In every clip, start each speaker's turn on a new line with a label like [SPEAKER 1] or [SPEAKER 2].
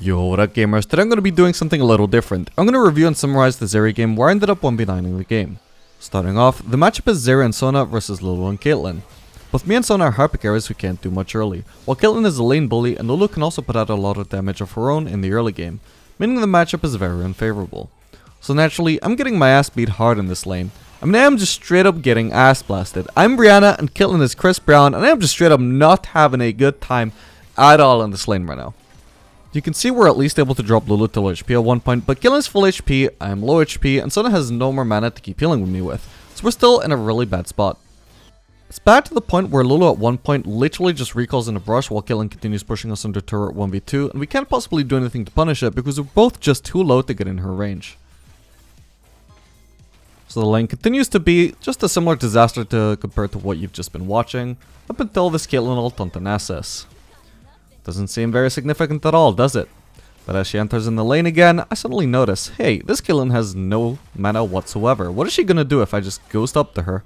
[SPEAKER 1] Yo, what up gamers? Today I'm going to be doing something a little different. I'm going to review and summarize the Zeri game where I ended up 1v9ing the game. Starting off, the matchup is Zeri and Sona versus Lulu and Caitlyn. Both me and Sona are hyper carries who can't do much early, while Caitlyn is a lane bully and Lulu can also put out a lot of damage of her own in the early game, meaning the matchup is very unfavorable. So naturally, I'm getting my ass beat hard in this lane. I mean, I am just straight up getting ass blasted. I'm Rihanna and Caitlyn is Chris Brown and I am just straight up not having a good time at all in this lane right now. You can see we're at least able to drop Lulu to low HP at one point, but Caitlyn's full HP, I am low HP, and Sona has no more mana to keep healing with me with, so we're still in a really bad spot. It's bad to the point where Lulu at one point literally just recalls in a brush while Caitlyn continues pushing us under turret 1v2, and we can't possibly do anything to punish it because we're both just too low to get in her range. So the lane continues to be just a similar disaster to compared to what you've just been watching, up until this Caitlyn ult on the Nasus. Doesn't seem very significant at all, does it? But as she enters in the lane again, I suddenly notice, hey, this Caitlyn has no mana whatsoever. What is she gonna do if I just ghost up to her?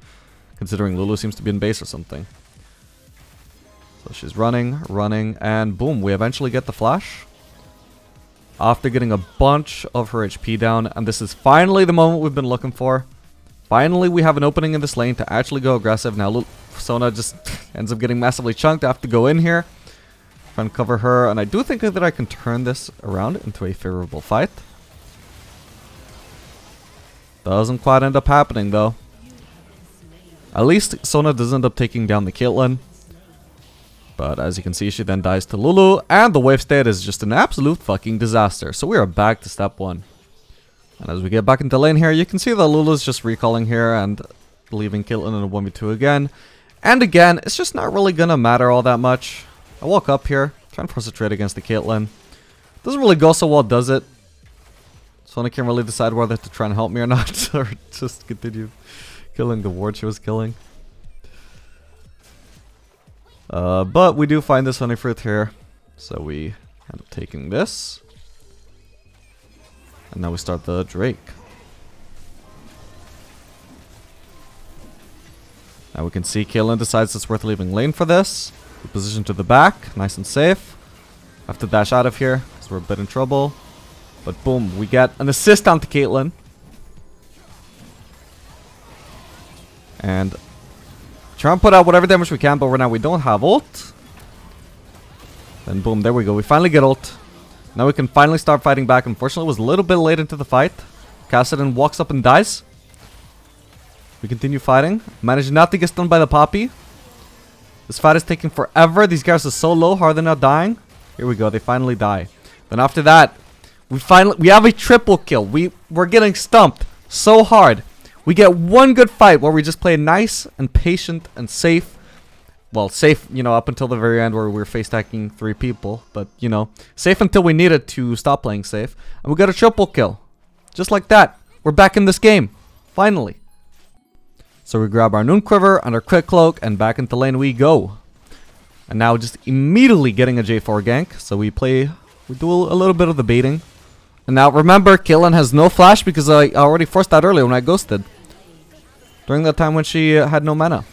[SPEAKER 1] Considering Lulu seems to be in base or something. So she's running, running, and boom, we eventually get the flash. After getting a bunch of her HP down, and this is finally the moment we've been looking for. Finally, we have an opening in this lane to actually go aggressive. Now, Sona just ends up getting massively chunked. I have to go in here. Try and cover her, and I do think that I can turn this around into a favorable fight. Doesn't quite end up happening though. At least Sona does end up taking down the Caitlyn. But as you can see, she then dies to Lulu, and the wave state is just an absolute fucking disaster. So we are back to step one. And as we get back into lane here, you can see that Lulu's just recalling here and leaving Caitlyn in a 1v2 again. And again, it's just not really gonna matter all that much. I walk up here, trying to force a trade against the Caitlyn. Doesn't really go so well, does it? So I can't really decide whether to try and help me or not, or just continue killing the ward she was killing. Uh, but we do find this honey fruit here, so we end up taking this. And now we start the Drake. Now we can see Caitlyn decides it's worth leaving lane for this. Position to the back, nice and safe. Have to dash out of here, because we're a bit in trouble. But boom, we get an assist onto Caitlyn. And try and put out whatever damage we can, but right now we don't have ult. Then boom, there we go. We finally get ult. Now we can finally start fighting back. Unfortunately, it was a little bit late into the fight. Kassadin walks up and dies. We continue fighting. Manage not to get stunned by the Poppy. This fight is taking forever. These guys are so low. How are they not dying? Here we go. They finally die. Then after that, we finally we have a triple kill. We we're getting stumped so hard. We get one good fight where we just play nice and patient and safe. Well, safe, you know, up until the very end where we were face stacking three people. But, you know, safe until we needed to stop playing safe. And we got a triple kill. Just like that. We're back in this game. Finally. So we grab our Noon Quiver and our Quick Cloak and back into lane we go. And now just immediately getting a J4 gank. So we play, we do a little bit of the baiting. And now remember, Caitlyn has no flash because I already forced that earlier when I ghosted. During that time when she had no mana.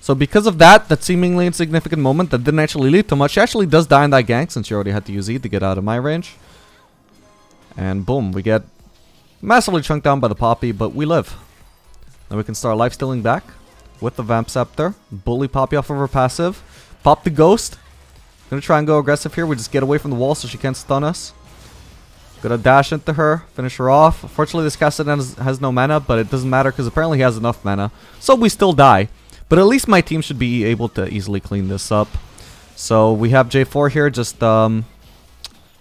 [SPEAKER 1] So because of that, that seemingly insignificant moment that didn't actually lead to much, she actually does die in that gank since she already had to use E to get out of my range. And boom, we get massively chunked down by the Poppy, but we live. Then we can start lifestealing back with the Vamp Scepter. Bully Poppy off of her passive. Pop the Ghost. Gonna try and go aggressive here. We just get away from the wall so she can't stun us. Gonna dash into her, finish her off. Unfortunately, this Kassadin has, has no mana, but it doesn't matter because apparently he has enough mana. So we still die. But at least my team should be able to easily clean this up. So we have J4 here just um,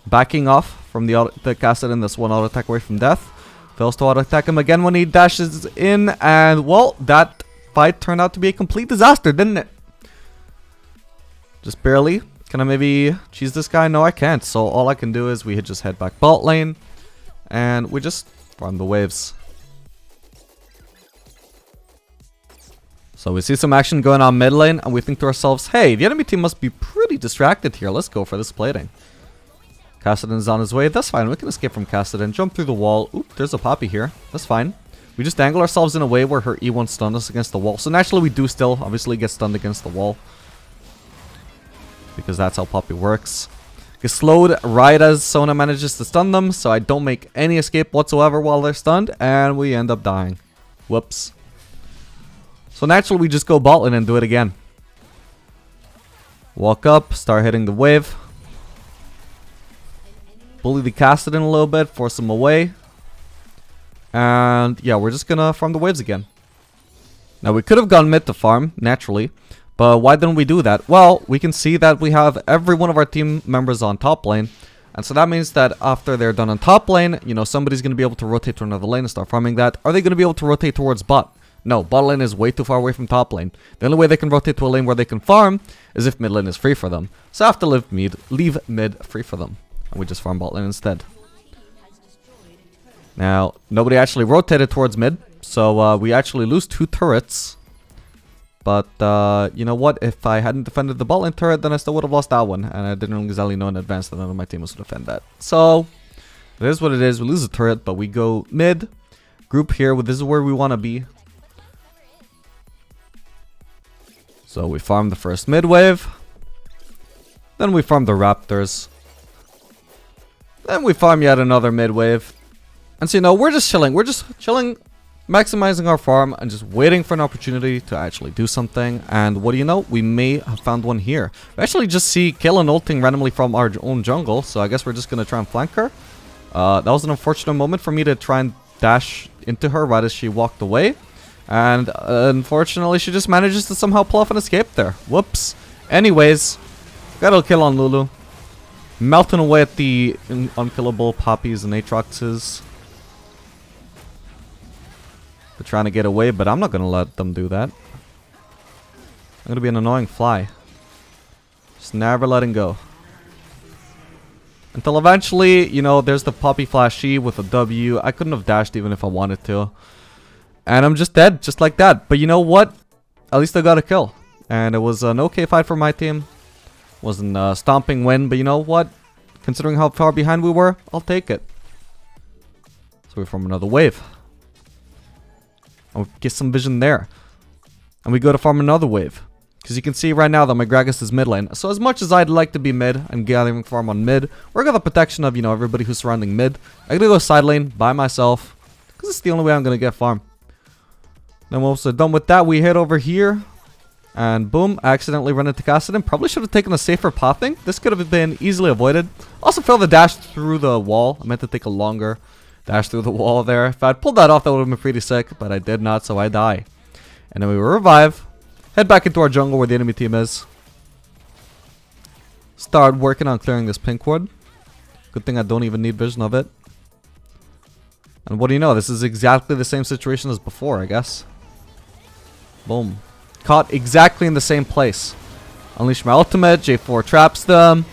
[SPEAKER 1] backing off from the, auto the. This one auto attack away from death. Fails to auto attack him again when he dashes in. And, well, that fight turned out to be a complete disaster, didn't it? Just barely. Can I maybe cheese this guy? No, I can't. So all I can do is we just head back bot lane. And we just farm the waves. So we see some action going on mid lane. And we think to ourselves, hey, the enemy team must be pretty distracted here. Let's go for this plating. Kassadin's on his way. That's fine. We can escape from Kassadin. Jump through the wall. Oop, there's a Poppy here. That's fine. We just angle ourselves in a way where her E won't stun us against the wall. So naturally we do still obviously get stunned against the wall because that's how Poppy works. get slowed right as Sona manages to stun them, so I don't make any escape whatsoever while they're stunned, and we end up dying. Whoops. So naturally we just go lane and do it again. Walk up, start hitting the wave. Bully the Kassadin a little bit, force him away. And yeah, we're just gonna farm the waves again. Now we could have gone mid to farm, naturally. But why didn't we do that? Well, we can see that we have every one of our team members on top lane. And so that means that after they're done on top lane, you know, somebody's going to be able to rotate to another lane and start farming that. Are they going to be able to rotate towards bot? No, bot lane is way too far away from top lane. The only way they can rotate to a lane where they can farm is if mid lane is free for them. So I have to leave mid, leave mid free for them. And we just farm bot lane instead. Now, nobody actually rotated towards mid. So uh, we actually lose two turrets. But, uh, you know what? If I hadn't defended the bot lane turret, then I still would have lost that one. And I didn't exactly know in advance that none of my team was to defend that. So, it is what it is. We lose the turret, but we go mid. Group here. This is where we want to be. So we farm the first mid wave. Then we farm the raptors. Then we farm yet another mid wave. And so, you know, we're just chilling. We're just chilling maximizing our farm and just waiting for an opportunity to actually do something. And what do you know? We may have found one here. We actually just see Kayle ulting randomly from our own jungle, so I guess we're just going to try and flank her. Uh, that was an unfortunate moment for me to try and dash into her right as she walked away. And uh, unfortunately, she just manages to somehow pull off an escape there. Whoops. Anyways, got a kill on Lulu. Melting away at the unkillable poppies and Aatroxes. They're trying to get away, but I'm not going to let them do that. I'm going to be an annoying fly. Just never letting go. Until eventually, you know, there's the Poppy Flashy with a W. I couldn't have dashed even if I wanted to. And I'm just dead, just like that. But you know what? At least I got a kill. And it was an okay fight for my team. Wasn't a stomping win, but you know what? Considering how far behind we were, I'll take it. So we're from another wave. We get some vision there. And we go to farm another wave. Because you can see right now that my Gragas is mid lane. So as much as I'd like to be mid and gathering farm on mid, we're got the protection of, you know, everybody who's surrounding mid. I'm going to go side lane by myself. Because it's the only way I'm going to get farm. Then once we're done with that, we head over here. And boom, I accidentally run into Kassadin. Probably should have taken a safer pathing. This could have been easily avoided. Also failed the dash through the wall. I meant to take a longer Dash through the wall there. If I'd pulled that off, that would have been pretty sick, but I did not, so I die. And then we revive. Head back into our jungle where the enemy team is. Start working on clearing this pink wood. Good thing I don't even need vision of it. And what do you know? This is exactly the same situation as before, I guess. Boom. Caught exactly in the same place. Unleash my ultimate. J4 traps them.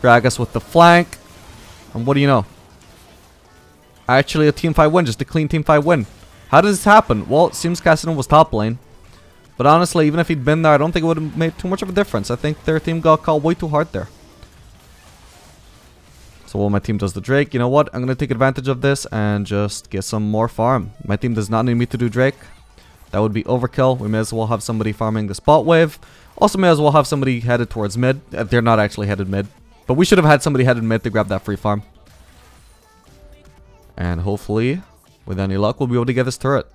[SPEAKER 1] Gragas with the flank. And what do you know? Actually, a team fight win, just a clean team fight win. How does this happen? Well, it seems Kassadin was top lane. But honestly, even if he'd been there, I don't think it would have made too much of a difference. I think their team got called way too hard there. So while my team does the Drake, you know what? I'm going to take advantage of this and just get some more farm. My team does not need me to do Drake. That would be overkill. We may as well have somebody farming the spot wave. Also may as well have somebody headed towards mid. Uh, they're not actually headed mid. But we should have had somebody headed mid to grab that free farm. And hopefully, with any luck, we'll be able to get this turret.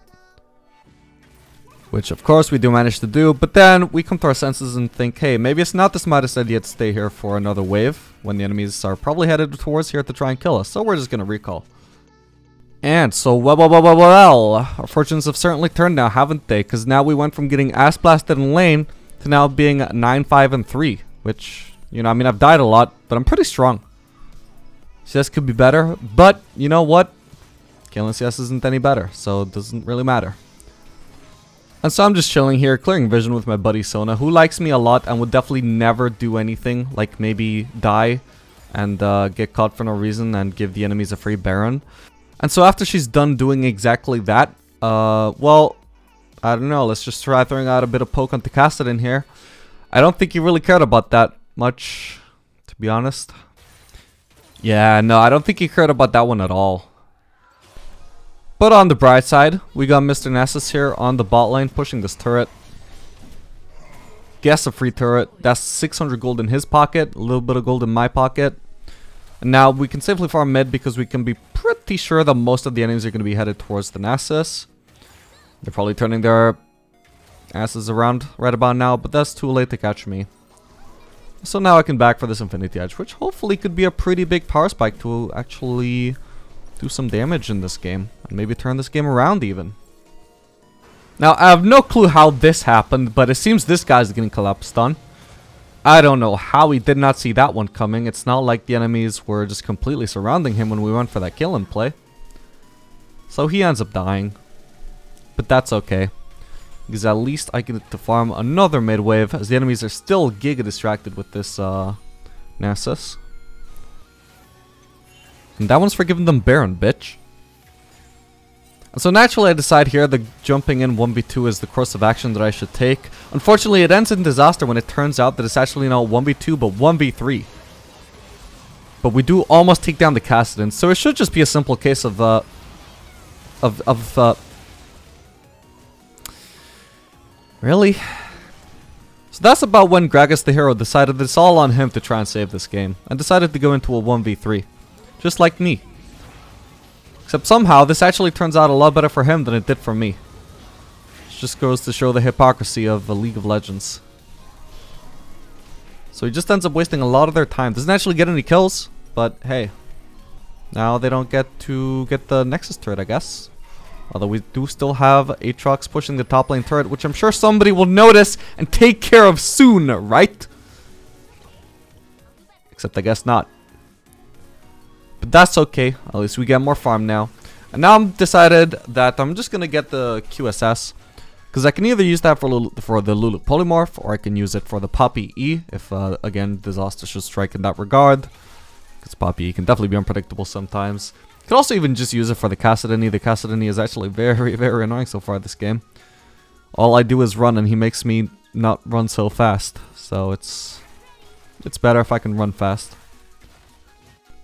[SPEAKER 1] Which, of course, we do manage to do. But then we come to our senses and think, hey, maybe it's not the smartest idea to stay here for another wave when the enemies are probably headed towards here to try and kill us. So we're just going to recall. And so, well, well, well, well, well, our fortunes have certainly turned now, haven't they? Because now we went from getting ass blasted in lane to now being 9, 5, and 3. Which, you know, I mean, I've died a lot, but I'm pretty strong. CS could be better, but you know what? Killing CS isn't any better, so it doesn't really matter. And so I'm just chilling here, clearing vision with my buddy Sona, who likes me a lot and would definitely never do anything, like maybe die and uh, get caught for no reason and give the enemies a free Baron. And so after she's done doing exactly that, uh, well, I don't know, let's just try throwing out a bit of poke on in here. I don't think he really cared about that much, to be honest. Yeah, no, I don't think he cared about that one at all. But on the bright side, we got Mr. Nasus here on the bot lane pushing this turret. guess a free turret. That's 600 gold in his pocket, a little bit of gold in my pocket. Now we can safely farm mid because we can be pretty sure that most of the enemies are going to be headed towards the Nasus. They're probably turning their asses around right about now, but that's too late to catch me. So now I can back for this Infinity Edge, which hopefully could be a pretty big power spike to actually do some damage in this game. And maybe turn this game around even. Now, I have no clue how this happened, but it seems this guy's getting collapsed on. I don't know how he did not see that one coming. It's not like the enemies were just completely surrounding him when we went for that kill and play. So he ends up dying. But that's okay. Because at least I get to farm another mid wave as the enemies are still giga distracted with this uh, Nasus. And that one's for giving them Baron, bitch. So naturally I decide here that jumping in 1v2 is the course of action that I should take. Unfortunately it ends in disaster when it turns out that it's actually not 1v2 but 1v3. But we do almost take down the Kassadin, so it should just be a simple case of uh of of uh Really? So that's about when Gragas the hero decided it's all on him to try and save this game and decided to go into a 1v3. Just like me. Except somehow, this actually turns out a lot better for him than it did for me. It just goes to show the hypocrisy of the League of Legends. So he just ends up wasting a lot of their time. Doesn't actually get any kills, but hey. Now they don't get to get the Nexus turret, I guess. Although we do still have Aatrox pushing the top lane turret, which I'm sure somebody will notice and take care of soon, right? Except I guess not. But that's okay. At least we get more farm now. And now I'm decided that I'm just to get the QSS. Because I can either use that for, Lulu, for the Lulu Polymorph, or I can use it for the Poppy E, if, uh, again, Disaster should strike in that regard. Because Poppy E can definitely be unpredictable sometimes. You can also even just use it for the E. The E is actually very, very annoying so far this game. All I do is run, and he makes me not run so fast. So it's it's better if I can run fast.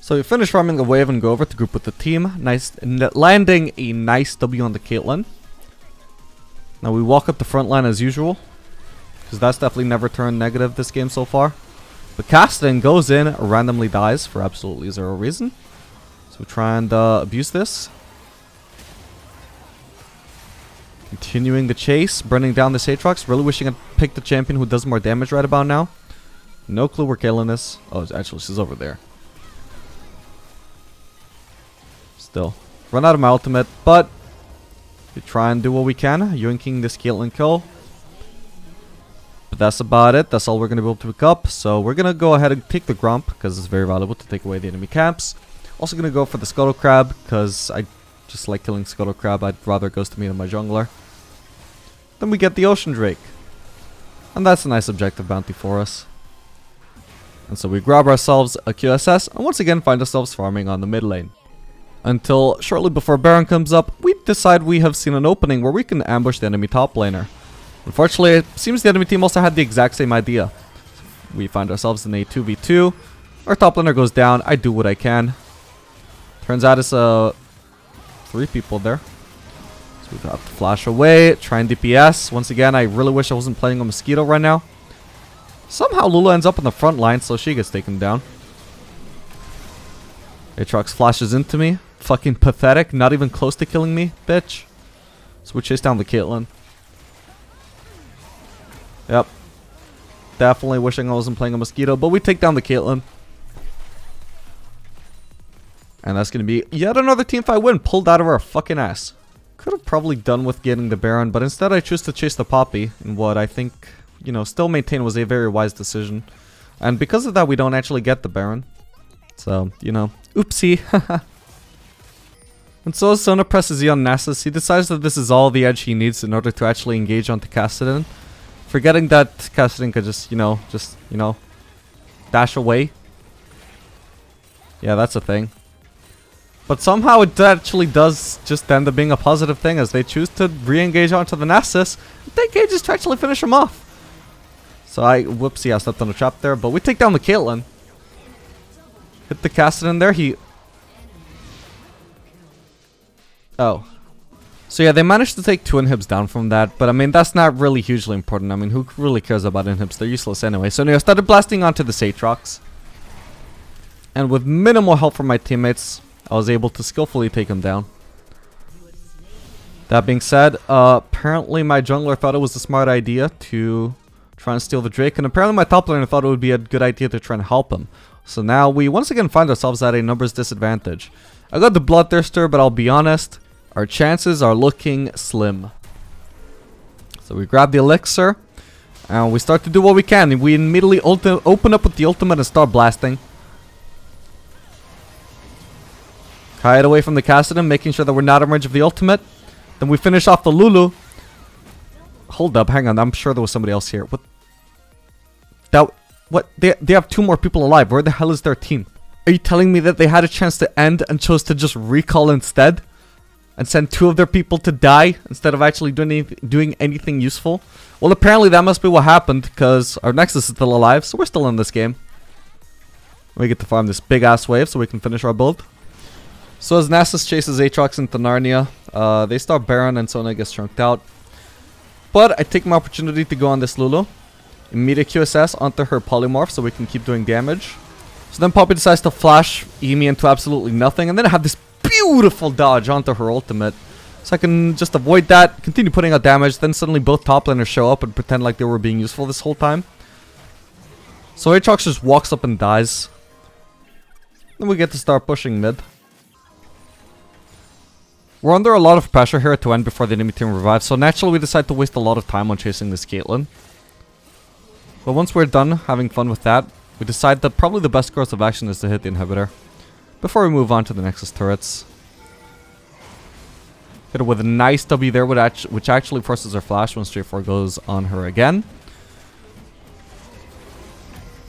[SPEAKER 1] So we finish farming the wave and go over to group with the team. Nice, landing a nice W on the Caitlyn. Now we walk up the front line as usual. Because that's definitely never turned negative this game so far. But Kassadin goes in, randomly dies for absolutely zero reason. So we try and uh, abuse this. Continuing the chase, burning down the Aatrox. Really wishing I'd picked the champion who does more damage right about now. No clue we're killing this. Oh, actually, she's over there. Still. Run out of my ultimate, but we try and do what we can. Yoinking this Caitlyn kill. But that's about it. That's all we're going to be able to pick up. So we're going to go ahead and take the Gromp, because it's very valuable to take away the enemy camps. Also going to go for the Scuttle Crab, because I just like killing Scuttle Crab. I'd rather it goes to me than my jungler. Then we get the Ocean Drake. And that's a nice objective bounty for us. And so we grab ourselves a QSS, and once again find ourselves farming on the mid lane until shortly before Baron comes up, we decide we have seen an opening where we can ambush the enemy top laner. Unfortunately, it seems the enemy team also had the exact same idea. We find ourselves in a 2v2. Our top laner goes down. I do what I can. Turns out it's uh, three people there. So we got to flash away, try and DPS. Once again, I really wish I wasn't playing a Mosquito right now. Somehow Lulu ends up on the front line, so she gets taken down. Aatrox flashes into me. Fucking pathetic. Not even close to killing me, bitch. So we chase down the Caitlyn. Yep. Definitely wishing I wasn't playing a Mosquito, but we take down the Caitlyn. And that's going to be yet another team fight win pulled out of our fucking ass. Could have probably done with getting the Baron, but instead I choose to chase the Poppy in what I think, you know, still maintain was a very wise decision. And because of that, we don't actually get the Baron. So, you know, Oopsie. and so as Sona presses E on Nasus, he decides that this is all the edge he needs in order to actually engage onto Kassadin. Forgetting that Kassadin could just, you know, just, you know, dash away. Yeah, that's a thing. But somehow it actually does just end up being a positive thing as they choose to re-engage onto the Nasus. They engages to actually finish him off. So I, whoopsie, I stepped on a trap there, but we take down the Caitlyn. Hit the Kassadin there. He... Oh. So yeah, they managed to take two inhibs down from that, but I mean, that's not really hugely important. I mean, who really cares about inhibs? They're useless anyway. So anyway, I started blasting onto the Aatrox. And with minimal help from my teammates, I was able to skillfully take him down. That being said, uh, apparently my jungler thought it was a smart idea to try and steal the Drake, and apparently my top laner thought it would be a good idea to try and help him. So now we once again find ourselves at a numbers disadvantage. I got the Bloodthirster, but I'll be honest, our chances are looking slim. So we grab the elixir, and we start to do what we can. We immediately open up with the ultimate and start blasting. Hide away from the Kassadin, making sure that we're not in range of the ultimate. Then we finish off the Lulu. Hold up, hang on. I'm sure there was somebody else here. What? That what? They they have two more people alive. Where the hell is their team? Are you telling me that they had a chance to end and chose to just recall instead? And send two of their people to die instead of actually doing, doing anything useful? Well, apparently that must be what happened because our Nexus is still alive, so we're still in this game. We get to farm this big ass wave so we can finish our build. So as Nasus chases Aatrox into Narnia, uh, they start Baron and Sona gets chunked out. But I take my opportunity to go on this Lulu. Immediate QSS onto her Polymorph so we can keep doing damage. So then Poppy decides to flash Emi into absolutely nothing. And then I have this beautiful dodge onto her ultimate. So I can just avoid that, continue putting out damage. Then suddenly both top laners show up and pretend like they were being useful this whole time. So Aatrox just walks up and dies. Then we get to start pushing mid. We're under a lot of pressure here to end before the enemy team revives, so naturally we decide to waste a lot of time on chasing this Caitlyn. But once we're done having fun with that, we decide that probably the best course of action is to hit the inhibitor. Before we move on to the Nexus turrets. Hit with a nice W there, which actually forces her flash when Straight 4 goes on her again.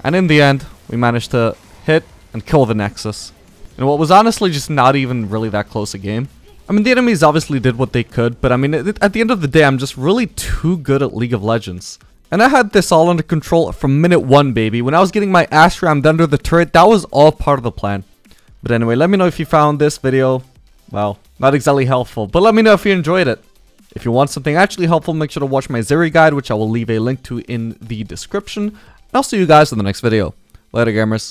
[SPEAKER 1] And in the end, we managed to hit and kill the Nexus. And what was honestly just not even really that close a game. I mean, the enemies obviously did what they could, but I mean, at the end of the day, I'm just really too good at League of Legends. And I had this all under control from minute one, baby. When I was getting my ass rammed under the turret, that was all part of the plan. But anyway, let me know if you found this video, well, not exactly helpful, but let me know if you enjoyed it. If you want something actually helpful, make sure to watch my Zeri guide, which I will leave a link to in the description. I'll see you guys in the next video. Later, gamers.